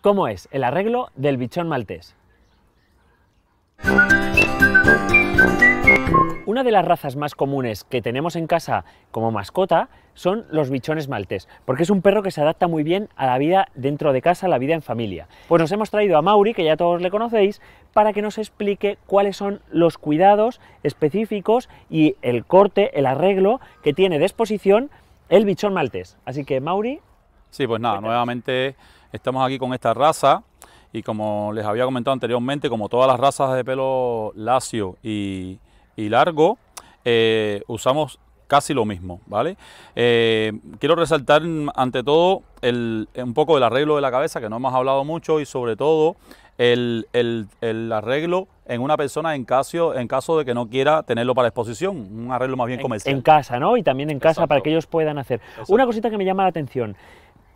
cómo es el arreglo del bichón maltés. Una de las razas más comunes que tenemos en casa como mascota son los bichones maltés, porque es un perro que se adapta muy bien a la vida dentro de casa, a la vida en familia. Pues nos hemos traído a Mauri, que ya todos le conocéis, para que nos explique cuáles son los cuidados específicos y el corte, el arreglo que tiene de exposición el bichón maltés. Así que Mauri... Sí, pues nada, nuevamente estamos aquí con esta raza y como les había comentado anteriormente, como todas las razas de pelo lacio y, y largo, eh, usamos casi lo mismo, ¿vale? Eh, quiero resaltar ante todo el, un poco el arreglo de la cabeza, que no hemos hablado mucho, y sobre todo el, arreglo en una persona en caso, en caso de que no quiera tenerlo para exposición, un arreglo más bien comercial. En, casa, ¿no? Y también en casa para que ellos puedan hacer. Una cosita que me llama la atención,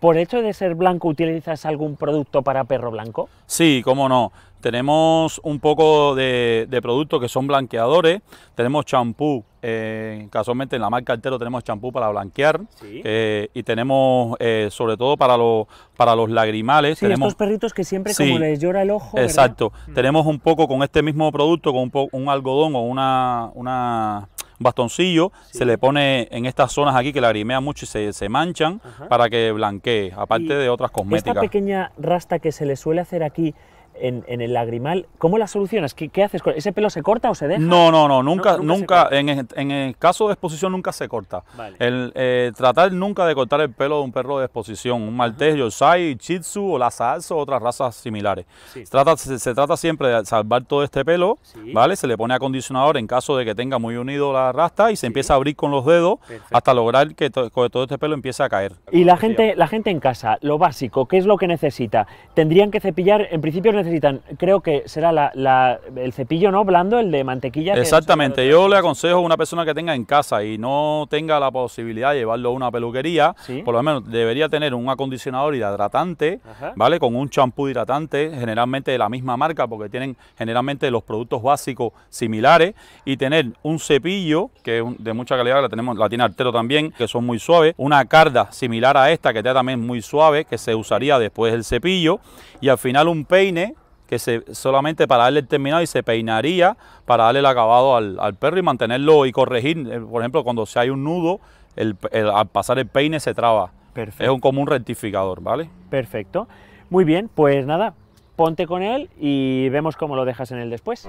¿Por hecho de ser blanco utilizas algún producto para perro blanco? Sí, cómo no. Tenemos un poco de, productos que son blanqueadores. Tenemos champú, eh, casualmente en la marca Altero tenemos champú para blanquear. Eh, y tenemos eh, sobre todo para los, para los lagrimales. Sí, tenemos, estos perritos que siempre como les llora el ojo. Exacto. Mm. Tenemos un poco con este mismo producto, con un, un algodón o una, una bastoncillo, se le pone en estas zonas aquí que lagrimea mucho y se, se manchan para que blanquee, aparte de otras cosméticas. Esta pequeña rasta que se le suele hacer aquí en, el lagrimal, ¿cómo la solucionas? ¿Qué, ¿Qué, haces? ¿Ese pelo se corta o se deja? No, no, no, nunca, nunca, en, el caso de exposición nunca se corta. El, eh, tratar nunca de cortar el pelo de un perro de exposición, un maltés, yorkshire, chitsu o la salsa o otras razas similares. Se, trata, se, trata siempre de salvar todo este pelo, ¿vale? Se le pone acondicionador en caso de que tenga muy unido la rasta y se empieza a abrir con los dedos hasta lograr que todo este pelo empiece a caer. Y la gente, la gente en casa, lo básico, ¿qué es lo que necesita? Tendrían que cepillar, en principio necesitan, creo que será la, el cepillo no blando, el de mantequilla. Exactamente, yo le aconsejo a una persona que tenga en casa y no tenga la posibilidad de llevarlo a una peluquería, por lo menos debería tener un acondicionador hidratante, ¿vale? Con un champú hidratante, generalmente de la misma marca, porque tienen generalmente los productos básicos similares, y tener un cepillo, que es de mucha calidad, la tenemos, la tiene Artero también, que son muy suaves, una carda similar a esta, que está también muy suave, que se usaría después del cepillo, y al final un peine que se, solamente para darle el terminado y se peinaría para darle el acabado al, perro y mantenerlo y corregir. Eh, por ejemplo, cuando se hay un nudo, el, al pasar el peine se traba. Perfecto. Es un común rectificador, ¿vale? Perfecto. Muy bien, pues nada, ponte con él y vemos cómo lo dejas en él después.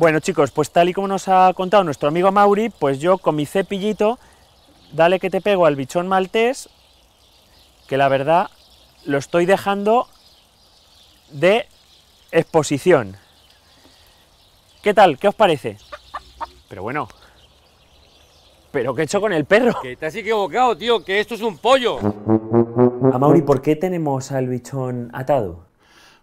Bueno chicos, pues tal y como nos ha contado nuestro amigo Mauri, pues yo con mi cepillito, dale que te pego al bichón maltés, que la verdad lo estoy dejando de exposición. ¿Qué tal? ¿Qué os parece? Pero bueno... ¿Pero qué he hecho con el perro? Que te has equivocado, tío, que esto es un pollo. A Mauri, ¿por qué tenemos al bichón atado?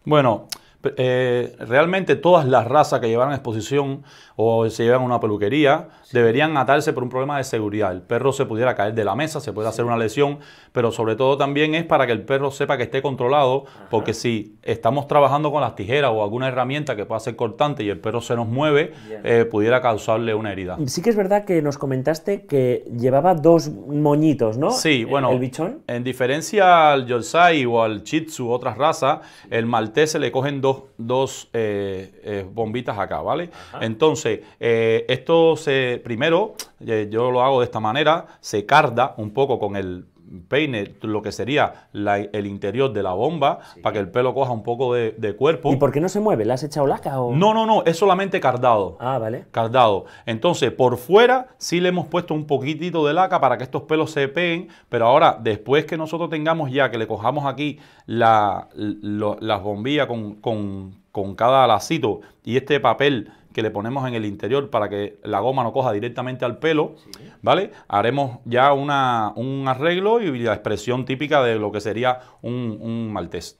Bueno, eh, realmente todas las razas que llevan exposición o se llevan a una peluquería deberían atarse por un problema de seguridad. El perro se pudiera caer de la mesa, se puede hacer una lesión, pero sobre todo también es para que el perro sepa que esté controlado, porque si estamos trabajando con las tijeras o alguna herramienta que pueda ser cortante y el perro se nos mueve, eh, pudiera causarle una herida. Sí que es verdad que nos comentaste que llevaba dos moñitos, ¿no? Sí, bueno, el bichón. En diferencia al Yorkshire o al Shih Tzu, otras razas, el maltés se le cogen dos, dos eh, bombitas acá, ¿vale? Entonces, eh, esto se, primero, eh, yo lo hago de esta manera, se carda un poco con el peine lo que sería el interior de la bomba para que el pelo coja un poco de, cuerpo. ¿Y por qué no se mueve? ¿Le has echado laca o...? No, no, no, es solamente cardado. Ah, vale. Cardado. Entonces, por fuera sí le hemos puesto un poquitito de laca para que estos pelos se peguen, pero ahora, después que nosotros tengamos ya, que le cojamos aquí la, las bombillas con, con, con cada lacito y este papel que le ponemos en el interior para que la goma no coja directamente al pelo, ¿vale? Haremos ya una, un arreglo y la expresión típica de lo que sería un, un maltés.